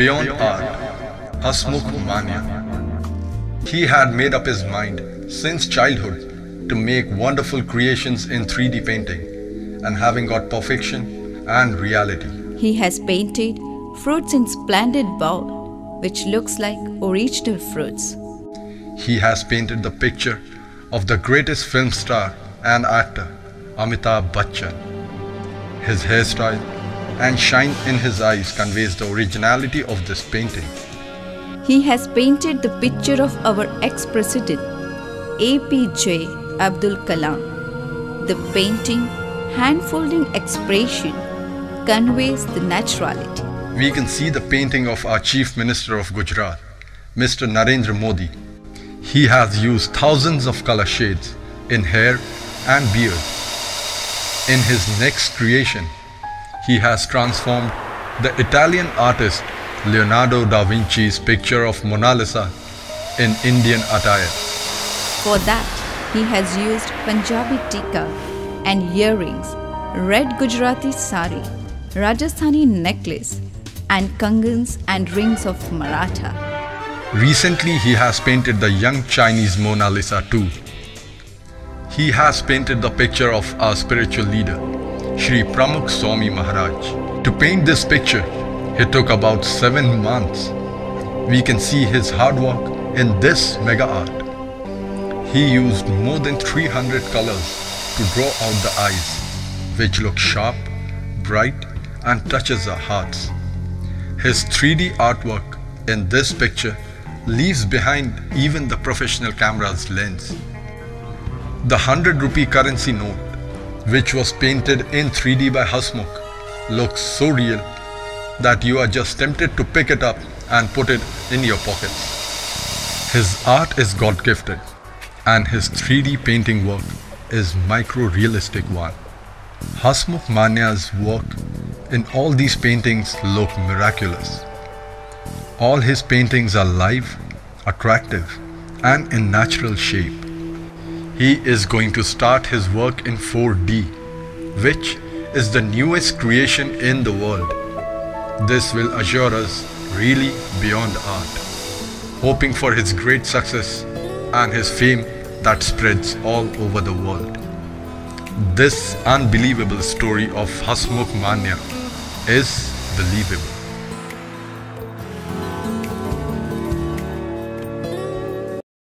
beyond art, Hasmukh Manya. He had made up his mind since childhood to make wonderful creations in 3D painting and having got perfection and reality. He has painted fruits in splendid bowl, which looks like original fruits. He has painted the picture of the greatest film star and actor, Amitabh Bachchan. His hairstyle and shine in his eyes conveys the originality of this painting. He has painted the picture of our ex-president, APJ Abdul Kalam. The painting, hand-folding expression conveys the naturality. We can see the painting of our Chief Minister of Gujarat, Mr. Narendra Modi. He has used thousands of color shades in hair and beard. In his next creation, he has transformed the Italian artist Leonardo da Vinci's picture of Mona Lisa in Indian attire. For that, he has used Punjabi tikka and earrings, red Gujarati sari, Rajasthani necklace, and kangans and rings of Maratha. Recently, he has painted the young Chinese Mona Lisa too. He has painted the picture of our spiritual leader, Sri Pramukh Swami Maharaj. To paint this picture, it took about seven months. We can see his hard work in this mega art. He used more than 300 colors to draw out the eyes, which look sharp, bright, and touches our hearts. His 3D artwork in this picture leaves behind even the professional camera's lens. The 100 rupee currency note, which was painted in 3D by Hasmukh, looks so real that you are just tempted to pick it up and put it in your pockets. His art is God gifted and his 3D painting work is micro realistic one. Hasmukh Manya's work in all these paintings look miraculous. All his paintings are live, attractive, and in natural shape. He is going to start his work in 4D, which is the newest creation in the world. This will assure us really beyond art. Hoping for his great success and his fame that spreads all over the world. This unbelievable story of Hasmukh Manya is believable.